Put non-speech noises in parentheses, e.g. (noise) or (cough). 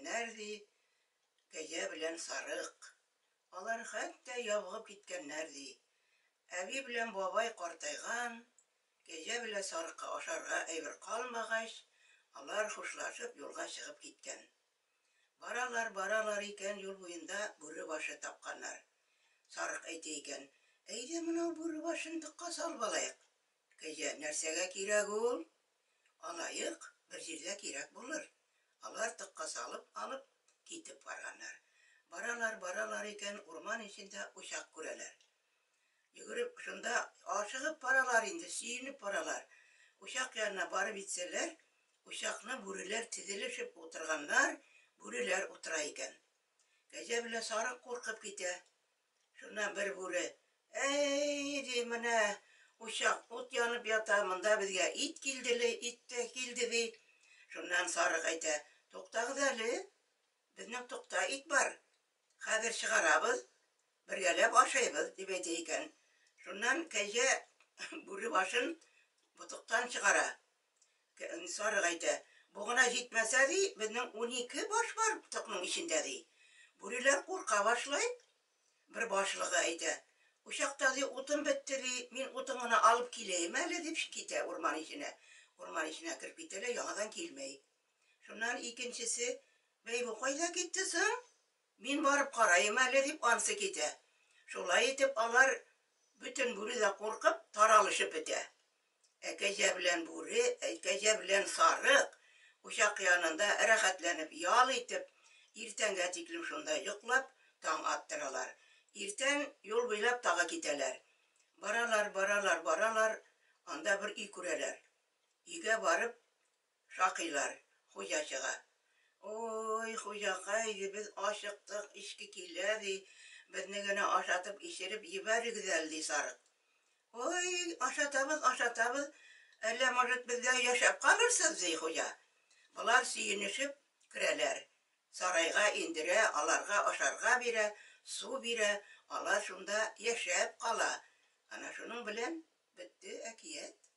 киткәннәр ди, кәе белән сарык. Алар хәтта яуғып киткәннәр ди. Әби белән бабай картайган, кәе белән сарыкка ашарга әйбер калмагач, алар хушлашып юлга чыгып киткән. Баралар, баралар икән юл буенда бүре башы тапканнар. Сарык әйтә икән: "Әйдә моны бүре башын дикка сал балайык. Кәе нәрсәгә кирәк ул?" Алайык, бер җирдә кирәк булыр алар тыққа салып алып китеп барганнар. Баралар, баралар икән урман ичендә ушак күрәләр. Йөгереп шунда ашыгып баралар инде, сөйенеп баралар. Ушак янына барып итсәләр, ушакны бүреләр тизелешеп утырганнар, бүреләр утыра икән. Кәҗә белә сарык куркып китә. Шуна бер бүре: "Эй, ди менә, ушак ут янып ята, монда безгә ит килделе, ит тә килде Шуннан сарык әйтә: Тоқтағыз әлі, э? біздің тоқта ит бар. Қазір шығарабыз, біргеліп ашайбыз, деп әйте екен. Сонан кәже (laughs) бүрі башын бұтықтан шығара. Сары қайты, бұғына жетмәсә дей, біздің 12 баш бар бұтықның ішінде дей. Бүрілер қорқа башылай, бір башылығы әйті. Ұшақта дей, ұтын бітті мен ұтыңына алып келейім әлі деп кете орман ішіне. Орман ішіне кіріп кетелі, яңадан келмейді. Шуннан икенчесе, бәй бу кайда китте Мин барып карайым әле дип ансы китә. Шулай итеп алар бүтән бүре дә куркып таралышып бетә. Әкәҗә белән бүре, әйкәҗә белән сарык учак янында рәхәтләнеп ял итеп, иртәнгә тиклем шунда йоклап таң аттыралар. Иртән юл буйлап тагы китәләр. Баралар, баралар, баралар, анда бер и күрәләр. барып шакыйлар. хуя чыға. Ой, хуяҡай, біз ашықтық, ішкі килә, дей. Бізні генә ашатып, ішіріп, ебәрі гізәл, дей Ой, ашатабыз, ашатабыз, әлі мұжыт бізді яшап қалырсыз, дей хуя. Балар сүйінішіп кірәләр. Сарайға индірә, аларға ашарға бирә, су бирә, алар шунда яшәп қала. Ана шуның белән бітті әкиет.